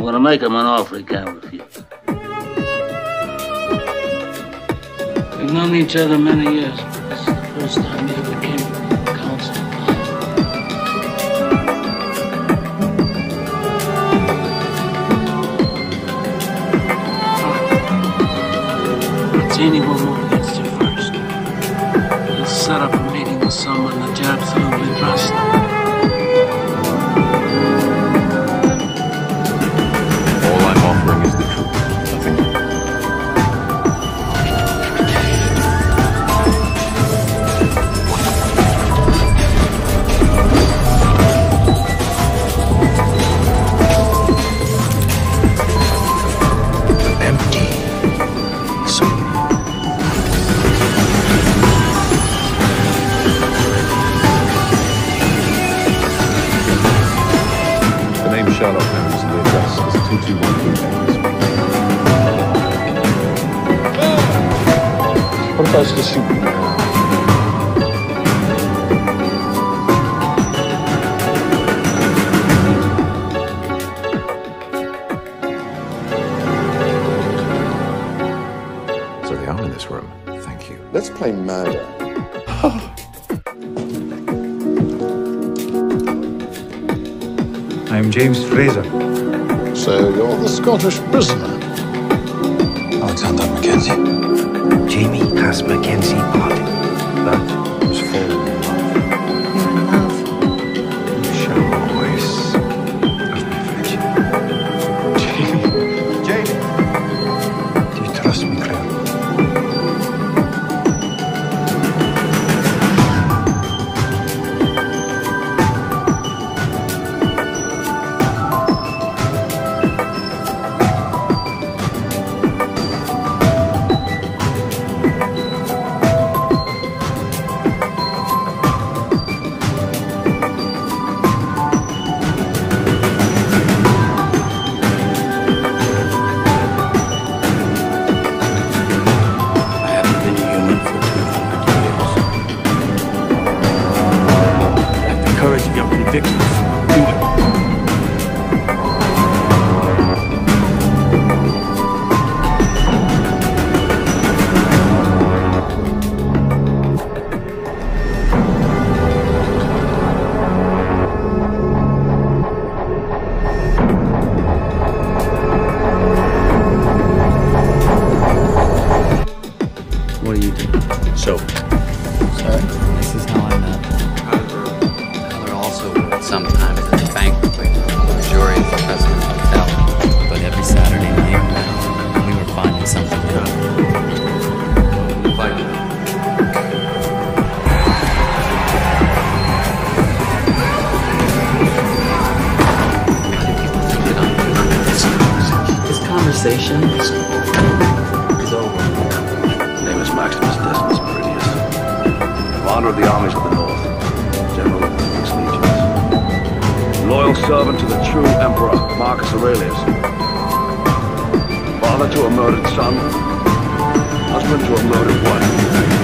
I'm gonna make him an offer he can't refuse. We've known each other many years, but this is the first time he ever came to. Barzini will move against you first. He'll set up a meeting with someone that you absolutely trust. All Sherlock Holmes and the address is 2212 What if I was shoot you now? So they are in this room. Thank you. Let's play murder. I'm James Fraser. So you're the Scottish prisoner. Alexander Mackenzie. Jamie has Mackenzie body. That convictions. Do it. What do you do? So, This is how I met. Tyler also worked sometimes conversation is over. name is Maximus Decimus Meridius, commander of the armies of the North, general of the six legions, loyal servant to the true emperor Marcus Aurelius, father to a murdered son, husband to a murdered wife.